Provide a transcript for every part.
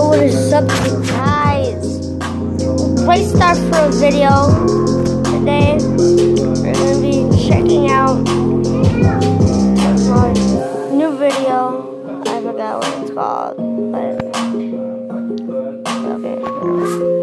What is up, guys? Great start for a video today. We're gonna be checking out my new video. I forgot what it's called, but okay.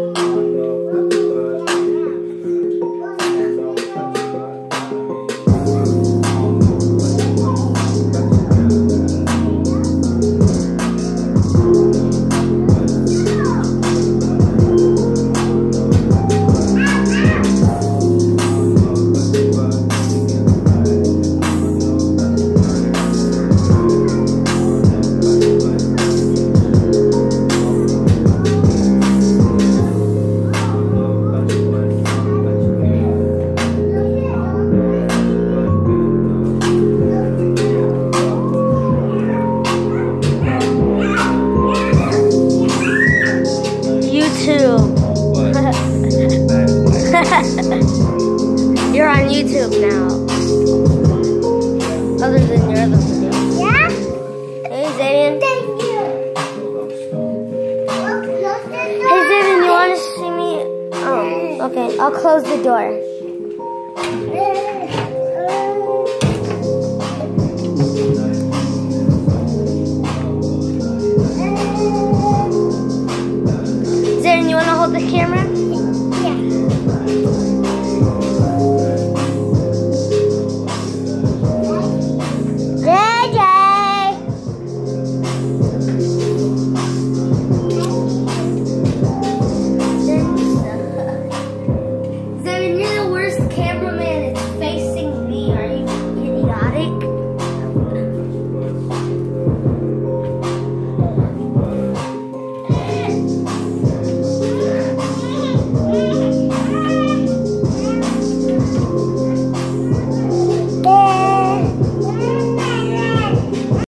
YouTube. You're on YouTube now. Other than your other video. Yeah? Hey Zayden. Thank you. Hey Zayden, you want to see me? Oh, okay. I'll close the door. hold the camera?